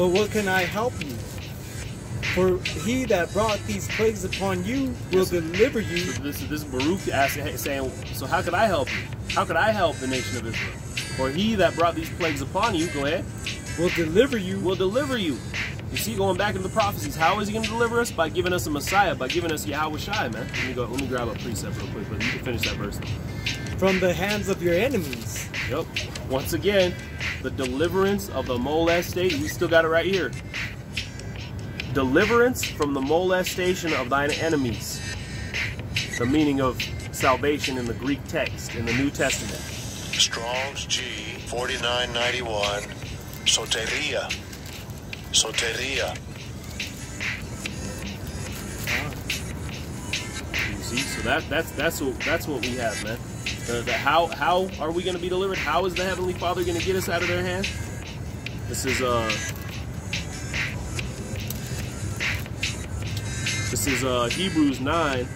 But what can I help you? For he that brought these plagues upon you will Yes. deliver you. So this is this is Baruch asking, saying, so how could I help you? How could I help the nation of Israel? For he that brought these plagues upon you, go ahead, Will deliver you. will deliver you. You see, going back into the prophecies, how is he going to deliver us? By giving us a Messiah, by giving us Yahweh Shai, man. Let me go. Let me grab a precept real quick, but you can finish that verse. From the hands of your enemies. Yep. Once again, the deliverance of the molestation. You still got it right here. Deliverance from the molestation of thine enemies. The meaning of salvation in the Greek text in the New Testament. Strong's G 4991. Soteria. Soteria. Ah. You see, so that that's that's what that's what we have, man. The, the how how are we going to be delivered? How is the heavenly Father going to get us out of their hands? This is uh. This is uh, Hebrews 9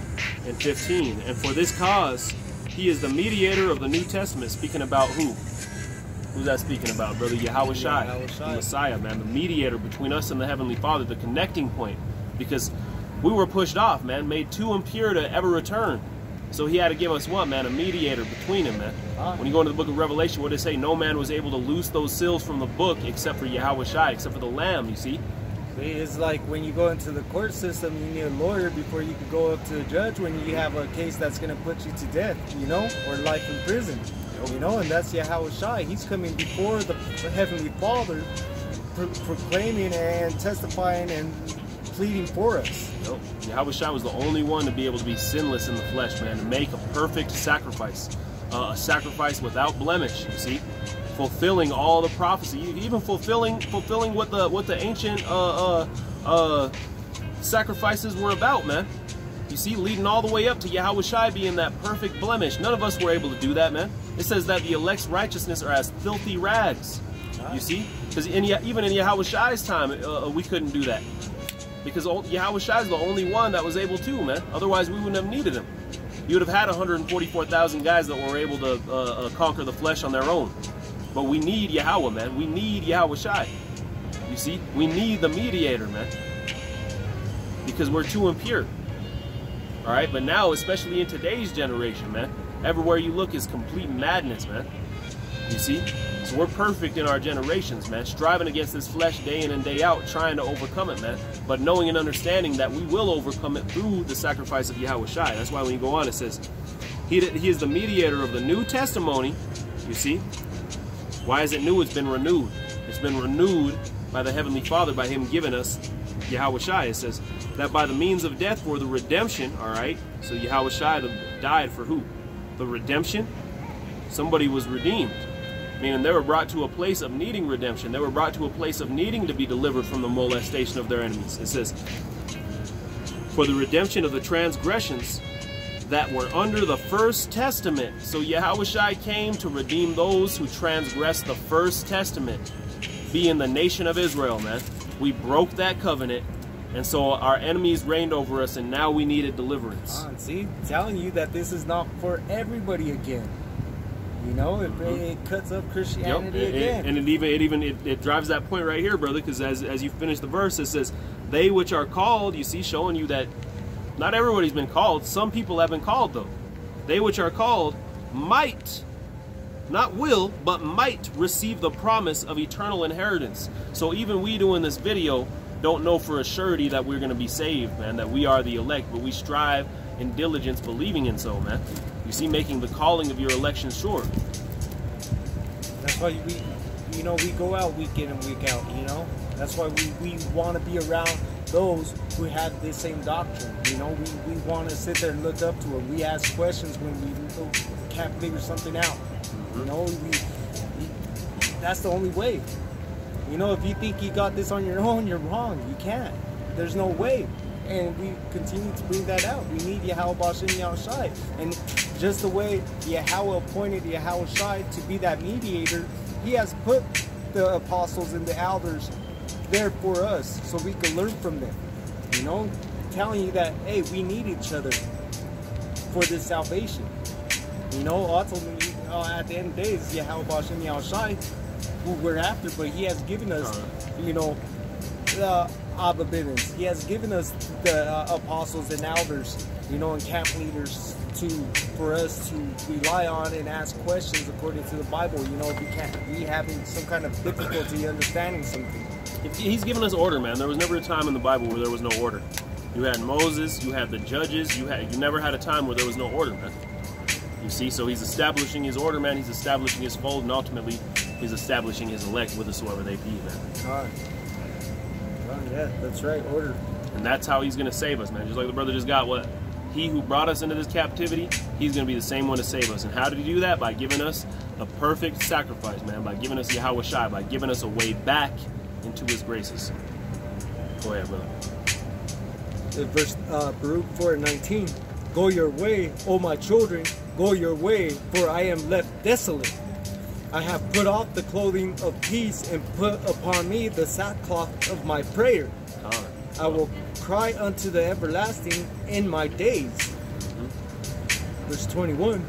and 15. And for this cause, he is the mediator of the New Testament, speaking about who? Who's that speaking about, brother? Yahweh Shai, Yahweh the Messiah, man, the mediator between us and the Heavenly Father, the connecting point. Because we were pushed off, man, made too impure to ever return. So he had to give us what, man? A mediator between him, man. When you go into the book of Revelation, what did it say? No man was able to loose those seals from the book except for Yahweh Shai, except for the Lamb, you see? See, It's like when you go into the court system, you need a lawyer before you can go up to the judge when you have a case that's going to put you to death, you know, or life in prison, you know, and that's Yahweh Shai. He's coming before the Heavenly Father, pro- proclaiming and testifying and pleading for us. Nope. Yahweh Shai was the only one to be able to be sinless in the flesh, man, to make a perfect sacrifice, uh, a sacrifice without blemish. You see, fulfilling all the prophecy, even fulfilling fulfilling what the what the ancient uh, uh, uh, sacrifices were about, man. You see, leading all the way up to Yahweh Shai being that perfect blemish. None of us were able to do that, man. It says that the elect's righteousness are as filthy rags. You see, because even in Yahweh Shai's time, uh, we couldn't do that because Shai is the only one that was able to, man. Otherwise, we wouldn't have needed him. You would have had 144,000 guys that were able to uh, uh, conquer the flesh on their own. But we need Yahweh, man. We need Yahweh Shai. You see, we need the mediator, man, because we're too impure. All right, but now, especially in today's generation, man, everywhere you look is complete madness, man. You see? So we're perfect in our generations, man, striving against this flesh day in and day out, trying to overcome it, man. But knowing and understanding that we will overcome it through the sacrifice of Yahweh Shai. That's why when you go on, it says, He, he is the mediator of the new testimony. You see? Why is it new? It's been renewed. It's been renewed by the Heavenly Father, by Him giving us Yahweh Shai. It says that by the means of death for the redemption, all right? So Yahweh Shai died for who? The redemption? Somebody was redeemed. Meaning they were brought to a place of needing redemption. They were brought to a place of needing to be delivered from the molestation of their enemies. It says, for the redemption of the transgressions that were under the first testament. So Yahweh came to redeem those who transgressed the first testament, being the nation of Israel, man. We broke that covenant, and so our enemies reigned over us, and now we needed deliverance. Ah, see, telling you that this is not for everybody again. You know, it, mm-hmm. it cuts up Yep, Christianity it- it- again. and it even it even it, it drives that point right here, brother. Because as as you finish the verse, it says, "They which are called," you see, showing you that not everybody's been called. Some people have been called though. They which are called might, not will, but might receive the promise of eternal inheritance. So even we doing this video don't know for a surety that we're going to be saved, man. That we are the elect, but we strive in diligence, believing in so, man. You see, making the calling of your election sure. That's why we, you know, we go out week in and week out. You know, that's why we, we want to be around those who have the same doctrine. You know, we, we want to sit there and look up to them. We ask questions when we can't figure something out. You mm-hmm. know, we, we, that's the only way. You know, if you think you got this on your own, you're wrong. You can't. There's no way. And we continue to bring that out. We need Yahweh Bashem Shai. And just the way Yahweh appointed Yahweh Shai to be that mediator, he has put the apostles and the elders there for us so we can learn from them. You know, telling you that, hey, we need each other for this salvation. You know, ultimately, uh, at the end of the day, it's Yahweh Bashem who we're after, but he has given us you know, the Abba Bivens. He has given us the uh, apostles and elders, you know, and camp leaders to for us to rely on and ask questions according to the Bible. You know, if we can't, we having some kind of difficulty understanding something. He's given us order, man. There was never a time in the Bible where there was no order. You had Moses, you had the judges, you had you never had a time where there was no order, man. You see, so he's establishing his order, man. He's establishing his fold, and ultimately, he's establishing his elect whithersoever they be, man. God. Oh, yeah, that's right. Order. And that's how he's going to save us, man. Just like the brother just got what? He who brought us into this captivity, he's going to be the same one to save us. And how did he do that? By giving us a perfect sacrifice, man. By giving us Yahweh Shai, by giving us a way back into his graces. Go ahead, brother. Uh, Verse uh, Baruch 4 and 19. Go your way, O my children, go your way, for I am left desolate. I have put off the clothing of peace and put upon me the sackcloth of my prayer. I will cry unto the everlasting in my days. Mm-hmm. Verse 21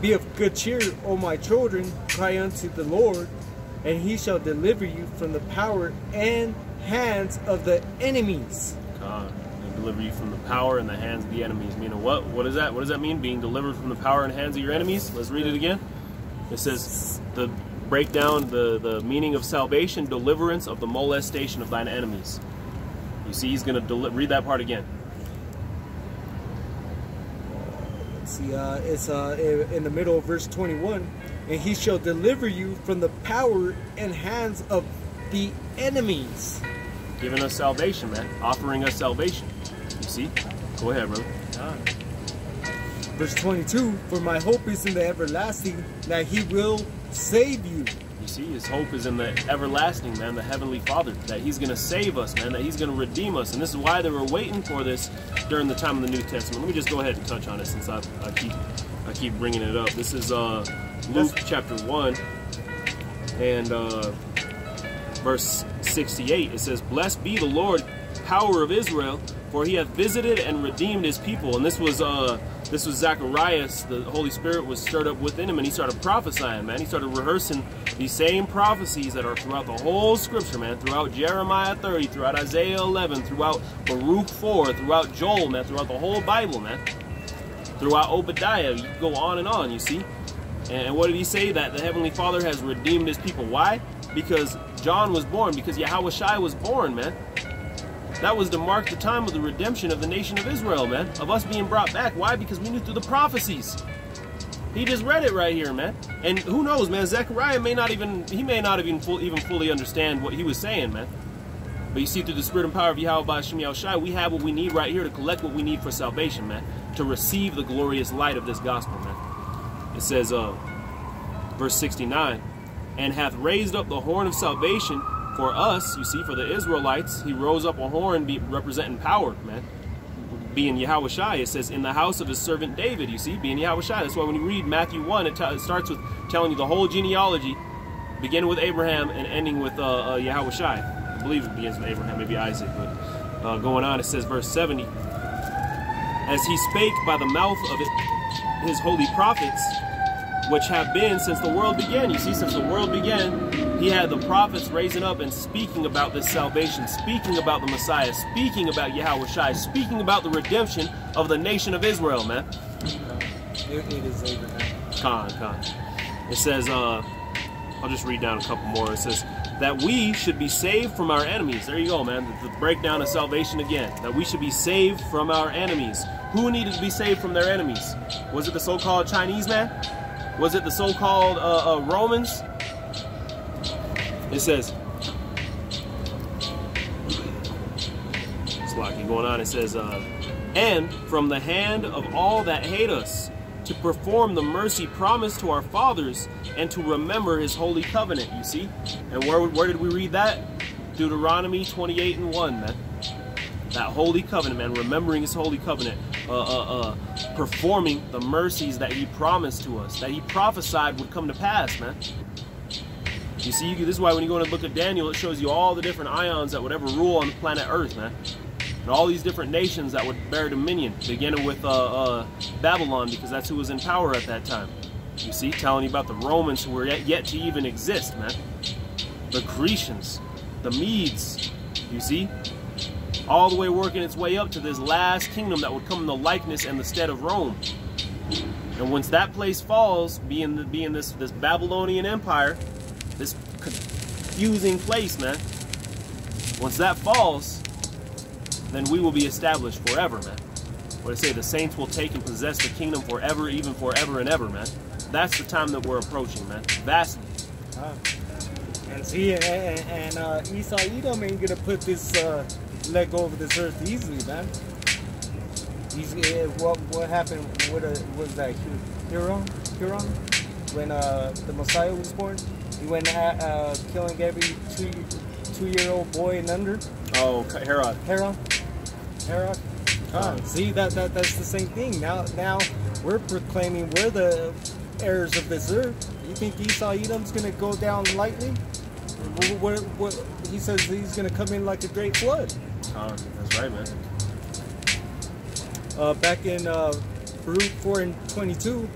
Be of good cheer, O my children, cry unto the Lord, and he shall deliver you from the power and hands of the enemies. God, deliver you from the power and the hands of the enemies. Meaning what? What is that? What does that mean? Being delivered from the power and hands of your enemies? Let's read it again. It says the breakdown, the, the meaning of salvation, deliverance of the molestation of thine enemies. You see, he's gonna read that part again. See, uh, it's uh, in in the middle of verse 21. And he shall deliver you from the power and hands of the enemies. Giving us salvation, man. Offering us salvation. You see? Go ahead, brother. Verse 22 For my hope is in the everlasting, that he will save you. You see, his hope is in the everlasting, man, the heavenly Father, that he's going to save us, man, that he's going to redeem us. And this is why they were waiting for this during the time of the New Testament. Let me just go ahead and touch on it since I, I keep I keep bringing it up. This is uh, Luke chapter 1 and uh, verse 68. It says, Blessed be the Lord, power of Israel, for he hath visited and redeemed his people. And this was uh, this was Zacharias. The Holy Spirit was stirred up within him, and he started prophesying. Man, he started rehearsing these same prophecies that are throughout the whole Scripture, man. Throughout Jeremiah 30, throughout Isaiah 11, throughout Baruch 4, throughout Joel, man. Throughout the whole Bible, man. Throughout Obadiah, you go on and on. You see. And what did he say? That the Heavenly Father has redeemed his people. Why? Because John was born, because Yahweh Shai was born, man. That was to mark the time of the redemption of the nation of Israel, man. Of us being brought back. Why? Because we knew through the prophecies. He just read it right here, man. And who knows, man? Zechariah may not even he may not even full, even fully understand what he was saying, man. But you see, through the spirit and power of Yahweh by Shem Shai, we have what we need right here to collect what we need for salvation, man. To receive the glorious light of this gospel, man. It says, uh, verse 69, and hath raised up the horn of salvation for us, you see, for the Israelites, he rose up a horn be, representing power, man. Being Yahweh Shai, it says, in the house of his servant David, you see, being Yahweh Shai. That's why when you read Matthew 1, it, it starts with telling you the whole genealogy, beginning with Abraham and ending with uh, uh, Yahweh Shai. I believe it begins with Abraham, maybe Isaac, but uh, going on, it says, verse 70, as he spake by the mouth of his holy prophets, which have been since the world began. You see, since the world began, he had the prophets raising up and speaking about this salvation, speaking about the Messiah, speaking about Yahweh Shai, speaking about the redemption of the nation of Israel, man. It, is Abraham. Con, con. It says, uh, I'll just read down a couple more. It says, that we should be saved from our enemies. There you go, man. The, the breakdown of salvation again. That we should be saved from our enemies. Who needed to be saved from their enemies? Was it the so called Chinese man? Was it the so-called uh, uh, Romans? It says, it's like going on. It says, uh, and from the hand of all that hate us, to perform the mercy promised to our fathers, and to remember His holy covenant. You see, and where where did we read that? Deuteronomy 28 and 1, man. That holy covenant, man. Remembering His holy covenant. Uh, uh, uh, performing the mercies that He promised to us, that He prophesied would come to pass, man. You see, you, this is why when you go in the book of Daniel, it shows you all the different ions that would ever rule on the planet Earth, man. And all these different nations that would bear dominion, beginning with uh, uh, Babylon, because that's who was in power at that time. You see, telling you about the Romans who were yet, yet to even exist, man. The Grecians, the Medes, you see, all the way working its way up to this last kingdom that would come in the likeness and the stead of Rome. And once that place falls, being being this this Babylonian Empire, confusing place, man. Once that falls, then we will be established forever, man. What I say, the saints will take and possess the kingdom forever, even forever and ever, man. That's the time that we're approaching, man. Vastly. And see, and, and uh, Esau Edom ain't gonna put this uh, go of this earth easily, man. He's uh, what what happened? What uh, was that? Huron, Huron, when uh, the Messiah was born, he went at, uh, killing every two two year old boy and under. Oh, Herod. Herod, Herod. Ah, see that that that's the same thing. Now now we're proclaiming we're the heirs of this earth. You think Esau Edom's gonna go down lightly? What, what, what, he says he's gonna come in like a great flood. Oh, that's right, man. Uh, back in uh, Baruch 4 and 22,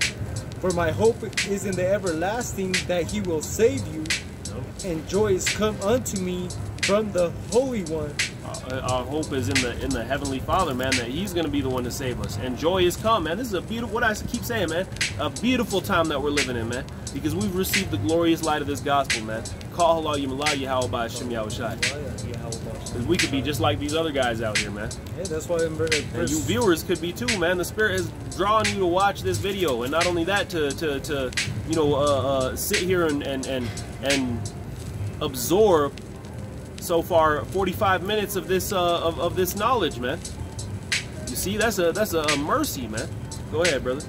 for my hope is in the everlasting that he will save you, and joy is come unto me from the Holy One. Uh, our hope is in the in the heavenly Father, man. That He's going to be the one to save us, and joy is come, man. This is a beautiful. What I keep saying, man, a beautiful time that we're living in, man, because we've received the glorious light of this gospel, man. Call Allah Yumala Yahweh by Hashem Yahushai. Because we could be just like these other guys out here, man. Yeah, that's why in verse, And you viewers could be too, man. The Spirit is drawing you to watch this video, and not only that, to to, to you know uh, uh, sit here and and and and absorb so far 45 minutes of this uh, of, of this knowledge, man. You see, that's a that's a, mercy, man. Go ahead, brother.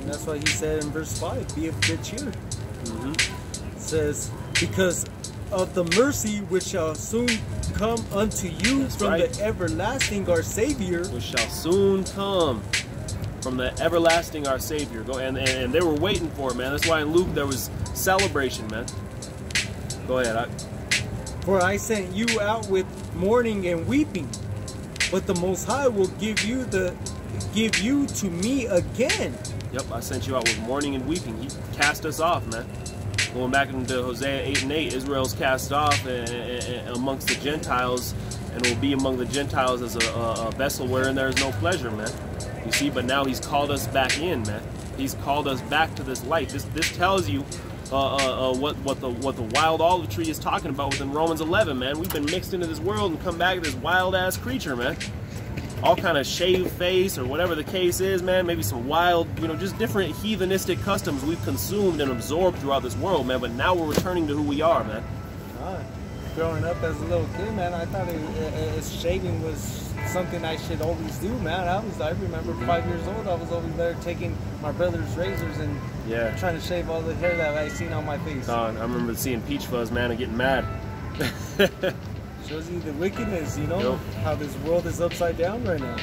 And that's why he said in verse 5, be of good cheer. hmm It says, because of the mercy which shall soon come unto you That's from right. the everlasting our Savior. Which shall soon come from the everlasting our Savior. Go and, and and they were waiting for it, man. That's why in Luke there was celebration, man. Go ahead. I, For I sent you out with mourning and weeping, but the Most High will give you the give you to me again. Yep, I sent you out with mourning and weeping. He cast us off, man. Going back into Hosea 8 and 8, Israel's cast off and, and, and amongst the Gentiles and will be among the Gentiles as a, a, a vessel wherein there is no pleasure, man. You see, but now he's called us back in, man. He's called us back to this light. This this tells you uh, uh, uh, what what the what the wild olive tree is talking about within Romans 11, man. We've been mixed into this world and come back to this wild ass creature, man all kind of shaved face or whatever the case is, man. Maybe some wild, you know, just different heathenistic customs we've consumed and absorbed throughout this world, man. But now we're returning to who we are, man. Growing up as a little kid, man, I thought it, it, it, shaving was something I should always do, man. I was, I remember mm-hmm. five years old, I was always there taking my brother's razors and Yeah. trying to shave all the hair that I seen on my face. I remember seeing Peach Fuzz, man, and getting mad. Shows you the wickedness, you know, Yep. how this world is upside down right now.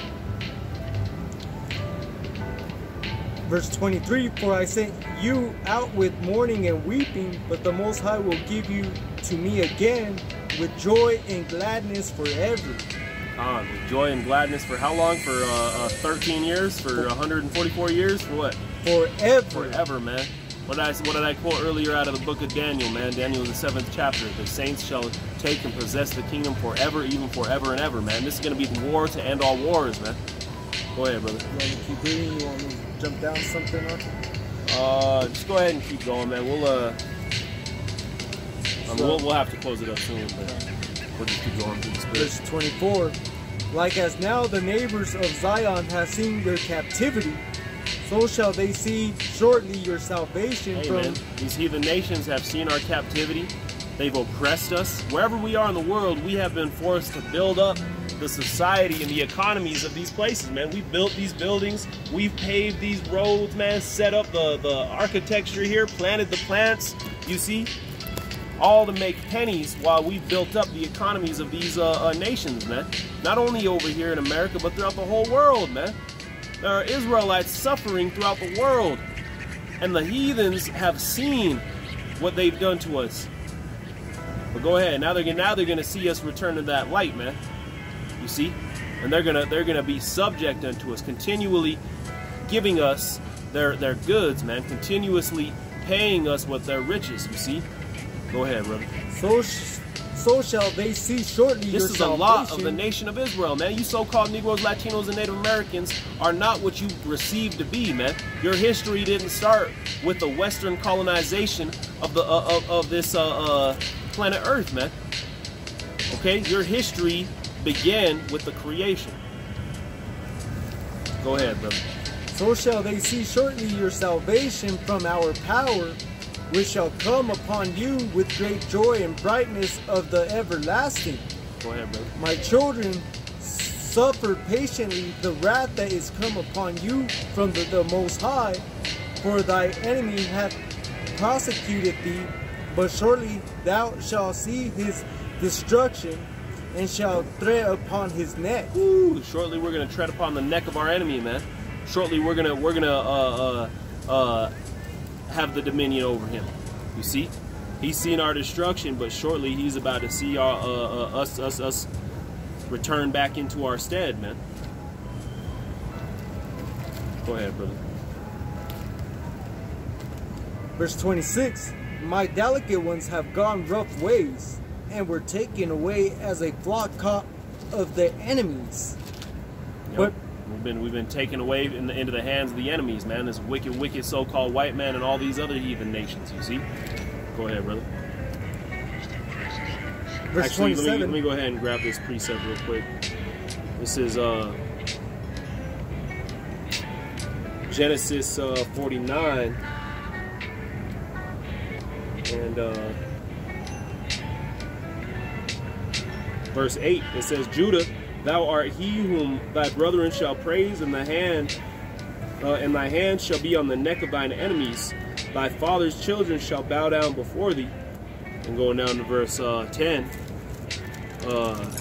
Verse 23 For I sent you out with mourning and weeping, but the Most High will give you to me again with joy and gladness forever. Uh, with joy and gladness for how long? For uh, uh, 13 years? For 144 years? For what? Forever. Forever, man. What did, I, what did I quote earlier out of the book of Daniel, man? Daniel, the seventh chapter. The saints shall take and possess the kingdom forever, even forever and ever, man. This is going to be the war to end all wars, man. Go ahead, brother. You want me to keep reading? You want me to jump down something? Or? Uh, just go ahead and keep going, man. We'll uh, I mean, we'll, we'll have to close it up soon, but we'll just keep going through spirit. Verse 24 Like as now the neighbors of Zion have seen their captivity, so shall they see shortly your salvation Hey, from these heathen nations have seen our captivity. They've oppressed us. Wherever we are in the world, we have been forced to build up the society and the economies of these places, man. We've built these buildings, we've paved these roads, man, set up the, the architecture here, planted the plants, you see? All to make pennies while we've built up the economies of these uh, uh, nations, man. Not only over here in America, but throughout the whole world, man. There are Israelites suffering throughout the world. And the heathens have seen what they've done to us. But go ahead. Now they're now they're gonna see us return to that light, man. You see? And they're gonna they're gonna be subject unto us, continually giving us their their goods, man, continuously paying us with their riches, you see? Go ahead, brother. so so shall they see shortly This is a lot of the nation of Israel, man. You so-called Negroes, Latinos, and Native Americans are not what you received to be, man. Your history didn't start with the Western colonization of the uh, of, of this uh, uh, planet Earth, man. Okay, your history began with the creation. Go ahead, brother. So shall they see shortly your salvation from our power, which shall come upon you with great joy and brightness of the everlasting. Go ahead, brother. My children, suffer patiently the wrath that is come upon you from the, the Most High, for thy enemy hath prosecuted thee, but shortly thou shalt see his destruction, and shalt tread upon his neck. Woo, shortly we're gonna tread upon the neck of our enemy, man. Shortly we're gonna we're gonna uh, uh, uh, have the dominion over him. You see, he's seen our destruction, but shortly he's about to see our uh, uh, us us us return back into our stead, man. Go ahead, brother. Verse 26 My delicate ones have gone rough ways, and were taken away as a flock caught of their enemies. Yep. But- we've been we've been taken away in the, into the hands of the enemies, man. This wicked, wicked so-called white man and all these other heathen nations. You see? Go ahead, brother. Verse Actually, let me, let me go ahead and grab this precept real quick. This is uh, Genesis uh, 49. And uh, verse 8, it says, Judah, thou art he whom thy brethren shall praise, and thy hand uh, and thy hand shall be on the neck of thine enemies. Thy father's children shall bow down before thee. And going down to verse uh, 10, uh,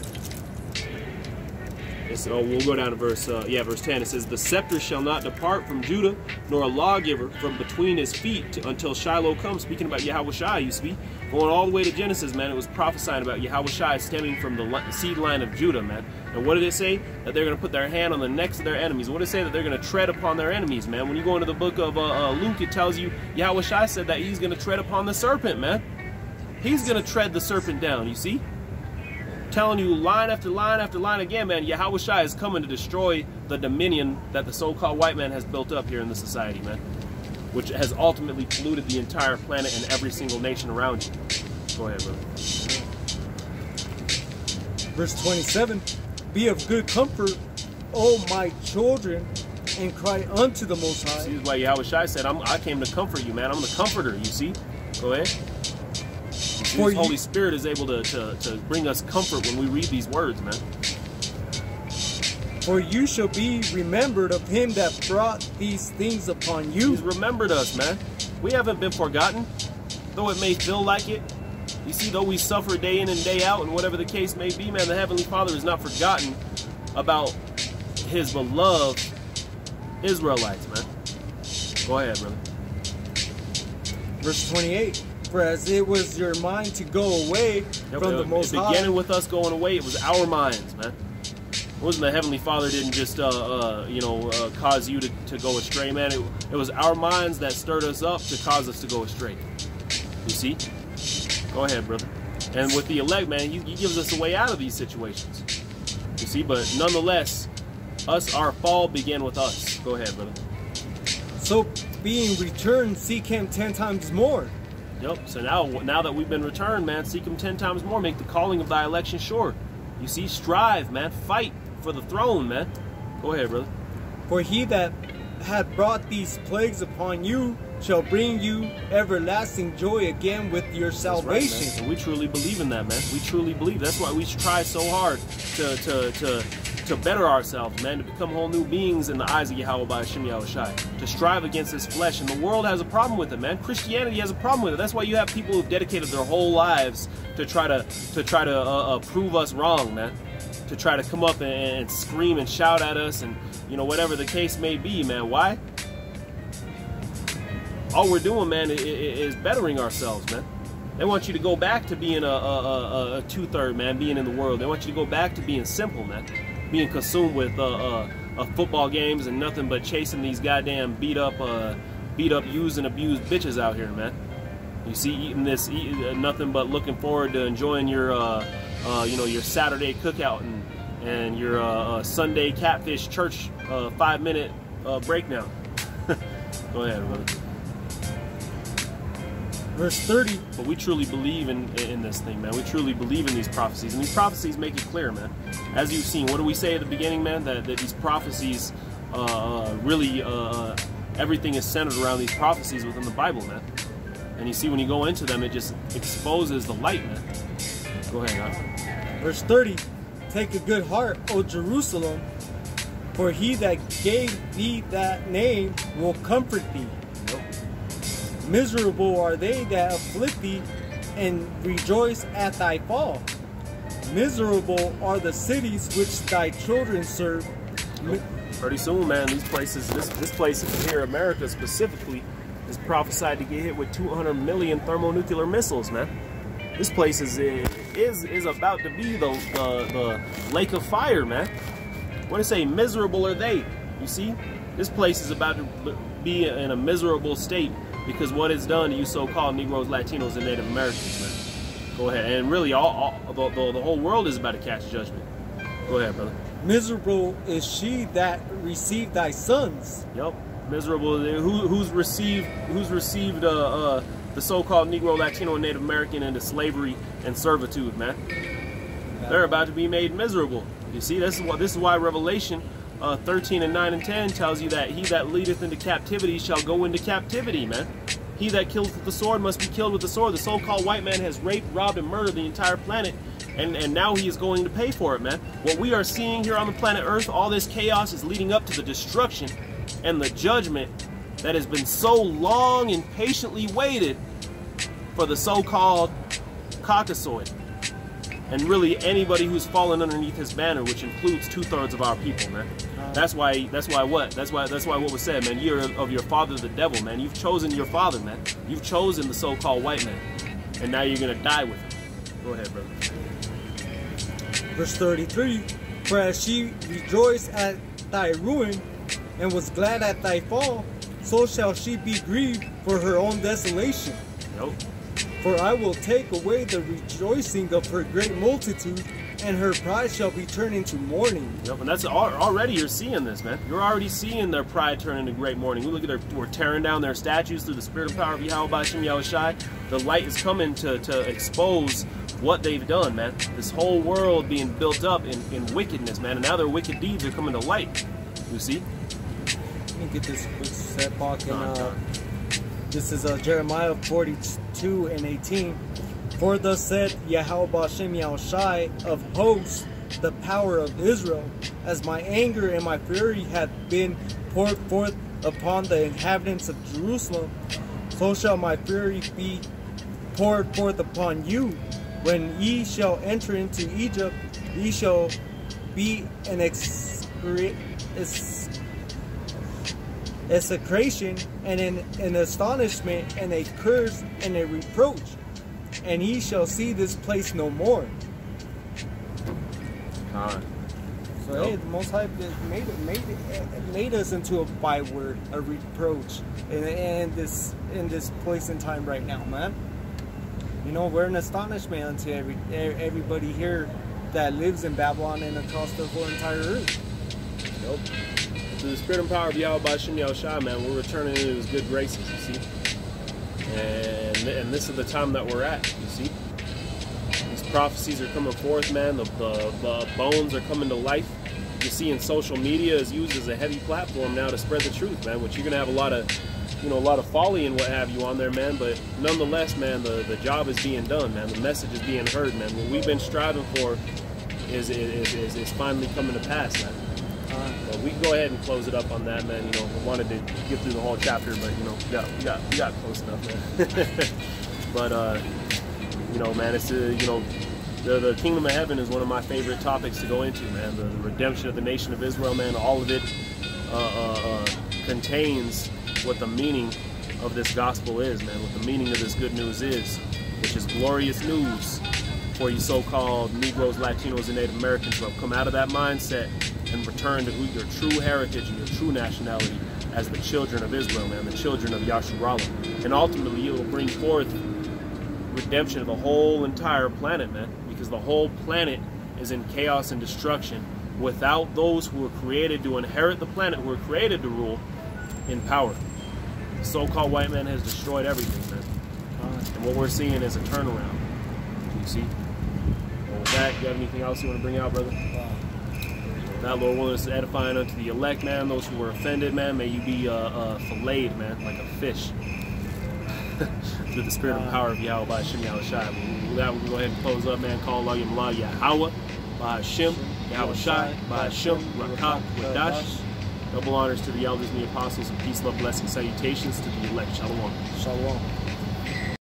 oh, we'll go down to verse, uh, yeah, verse 10. It says, The scepter shall not depart from Judah, nor a lawgiver from between his feet to, until Shiloh comes. Speaking about Yahweh Shai, to be going all the way to Genesis, man, it was prophesying about Yahweh Shai stemming from the seed line of Judah, man. And what did it say? That they're going to put their hand on the necks of their enemies. What did it say? That they're going to tread upon their enemies, man. When you go into the book of uh, uh, Luke, it tells you Yahweh Shai said that he's going to tread upon the serpent, man. He's going to tread the serpent down, you see? telling you line after line after line again, man, Yahweh Shai is coming to destroy the dominion that the so-called white man has built up here in the society, man. Which has ultimately polluted the entire planet and every single nation around you. Go ahead, brother. Verse 27 Be of good comfort, O my children, and cry unto the Most High. See, this is why Yahweh Shai said, I'm, I came to comfort you, man. I'm the comforter, you see? Go ahead. For you- Holy Spirit is able to, to, to bring us comfort when we read these words, man. For you shall be remembered of him that brought these things upon you. He's remembered us, man. We haven't been forgotten, though it may feel like it. You see, though we suffer day in and day out, and whatever the case may be, man, the Heavenly Father is not forgotten about His beloved Israelites, man. Go ahead, brother. Verse 28 For as it was your mind to go away Yep, from it, the Most it High, began with us going away. It was our minds, man. It wasn't the Heavenly Father didn't just, uh, uh, you know, uh, cause you to, to go astray, man. It, it was our minds that stirred us up to cause us to go astray. You see? Go ahead, brother. And with the elect, man, he, he gives us a way out of these situations. You see? But nonetheless, us, our fall began with us. Go ahead, brother. so being returned, seek him ten times more. Yep. So now, now that we've been returned, man, seek Him ten times more. Make the calling of Thy election sure. You see, strive, man. Fight for the throne, man. Go ahead, brother. For he that had brought these plagues upon you shall bring you everlasting joy again with your That's right, salvation. And we truly believe in that, man. We truly believe. That's why we try so hard to to to to better ourselves, man, to become whole new beings in the eyes of Yahweh by Hashem Yahweh Shai, to strive against this flesh. And the world has a problem with it, man. Christianity has a problem with it. That's why you have people who've dedicated their whole lives to try to to try to uh, uh, prove us wrong, man. To try to come up and, and scream and shout at us, and you know whatever the case may be, man. Why? All we're doing, man, is bettering ourselves, man. They want you to go back to being a, a, a, a two-third, man, being in the world. They want you to go back to being simple, man, being consumed with uh, uh, uh, football games and nothing but chasing these goddamn beat up, uh, beat up, used and abused bitches out here, man. You see, eating this, eating, uh, nothing but looking forward to enjoying your, uh, you know, your Saturday cookout and and your Sunday catfish church uh, five minute uh, breakdown. Go ahead, brother. Verse 30. But we truly believe in in this thing, man. We truly believe in these prophecies, and these prophecies make it clear, man. As you've seen, what do we say at the beginning, man? That, that these prophecies uh, uh really, uh, everything is centered around these prophecies within the Bible, man. And you see, when you go into them, it just exposes the light, man. Go ahead, huh? Verse 30 Take a good heart, O Jerusalem, for he that gave thee that name will comfort thee. Miserable are they that afflict thee and rejoice at thy fall. Miserable are the cities which thy children serve. Pretty soon, man, these places, this, this place here, America specifically, is prophesied to get hit with 200 million thermonuclear missiles, man. This place is eh, is is about to be the the, the lake of fire, man. What I say, miserable are they? You see, this place is about to be in a miserable state because what it's done to you so-called Negroes, Latinos, and Native Americans, man. Go ahead, and really, all, all the, the, the whole world is about to catch judgment. Go ahead, brother. Miserable is she that received thy sons. Yep, miserable. Who, who's received? Who's received? Uh, uh, the so-called Negro, Latino, and Native American into slavery and servitude, man. They're about to be made miserable. You see, this is what this is why Revelation uh, 13 and 9 and 10 tells you that he that leadeth into captivity shall go into captivity, man. He that kills with the sword must be killed with the sword. The so-called white man has raped, robbed, and murdered the entire planet, and, and now he is going to pay for it, man. What we are seeing here on the planet Earth, all this chaos is leading up to the destruction and the judgment that has been so long and patiently waited for the so-called Caucasoid. And really anybody who's fallen underneath his banner, which includes two-thirds of our people, man. That's why that's why what? That's why that's why what was said, man. You're of your father the devil, man. You've chosen your father, man. You've chosen the so-called white man. And now you're gonna die with him. Go ahead, brother. Verse 33 For as she rejoiced at thy ruin and was glad at thy fall, so shall she be grieved for her own desolation. Nope. For I will take away the rejoicing of her great multitude, and her pride shall be turned into mourning. Yep, and that's already you're seeing this, man. You're already seeing their pride turn into great mourning. We look at their, we're tearing down their statues through the spirit and power of Yahweh Bashim Yahushai. The light is coming to, to expose what they've done, man. This whole world being built up in, in wickedness, man, and now their wicked deeds are coming to light. You see? Let me get this quick set back in. Uh, this is uh, Jeremiah 42 and 18. For thus said Yahweh Bashem Yahushai of hosts, the power of Israel, as my anger and my fury have been poured forth upon the inhabitants of Jerusalem, so shall my fury be poured forth upon you. When ye shall enter into Egypt, ye shall be an excre execration and an, an astonishment and a curse and a reproach, and ye shall see this place no more. God. So nope. hey, the Most High made made made us into a byword, a reproach, in, in this in this place and time right now, man. You know, we're an astonishment unto every everybody here that lives in Babylon and across the whole entire earth. Nope through the spirit and power of Yahweh Bashim Yahushua, man, we're returning into his good graces, you see. And, and this is the time that we're at, you see. These prophecies are coming forth, man. The, the, the bones are coming to life. You see in social media is used as a heavy platform now to spread the truth, man, which you're going to have a lot of you know, a lot of folly and what have you on there, man. But nonetheless, man, the, the job is being done, man. The message is being heard, man. What we've been striving for is is, is, is finally coming to pass, man. But we can go ahead and close it up on that, man. You know, wanted to get through the whole chapter, but you know, we got we got we got close enough, man. but uh, you know, man, it's uh, you know, the, the kingdom of heaven is one of my favorite topics to go into, man. The, the redemption of the nation of Israel, man. All of it uh, uh, uh, contains what the meaning of this gospel is, man. What the meaning of this good news is, which is glorious news for you so-called Negroes, Latinos, and Native Americans who have come out of that mindset and return to your true heritage and your true nationality, as the children of Israel, and the children of Yasharallah. And ultimately, it will bring forth redemption of the whole entire planet, man, because the whole planet is in chaos and destruction without those who were created to inherit the planet, who were created to rule in power. The so-called white man has destroyed everything, man. And what we're seeing is a turnaround. You see? And with that, you have anything else you want to bring out, brother? Now, Lord willing, is edifying unto the elect, man. Those who were offended, man, may you be uh, uh, filleted, man, like a fish. Through the spirit and power of Yahweh by Hashem Yahweh Shai. With that, we can go ahead and close up, man. Call Allah Yamla Yahweh by Hashem Yahweh Shai by Hashem Rakat Wadash. Double honors to the elders and the apostles, and peace, love, blessings, salutations to the elect. Shalom. Shalom.